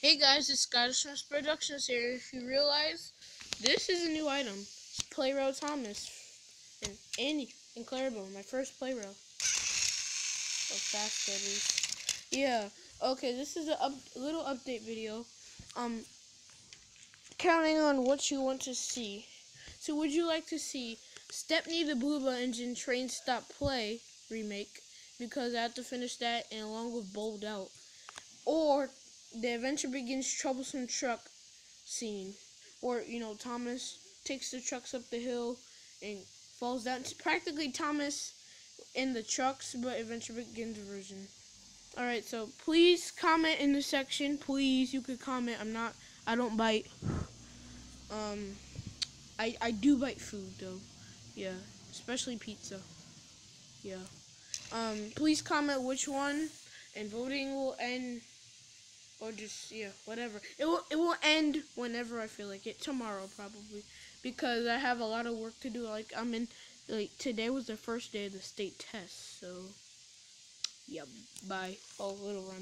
Hey guys, it's Scottish Smith Productions here. If you realize, this is a new item. It's Plarail Thomas and Andy and Clarabel, my first Plarail. So fast. Yeah. Okay, this is a up, little update video. Um, counting on what you want to see. So, would you like to see Stepney the Booba Engine Train Stop Play remake? Because I have to finish that and along with Bowled Out. Or the adventure begins troublesome truck scene where you know thomas takes the trucks up the hill and falls down. It's practically thomas in the trucks but adventure begins version. All right so please comment in the section. Please you could comment. I'm not i don't bite. Um i i do bite food though. Yeah especially pizza. Yeah. Um please comment which one and voting will end or just yeah, whatever. It will it will end whenever I feel like it. Tomorrow probably, because I have a lot of work to do. Like I'm in like today was the first day of the state test, so yeah. Bye. Oh, little run.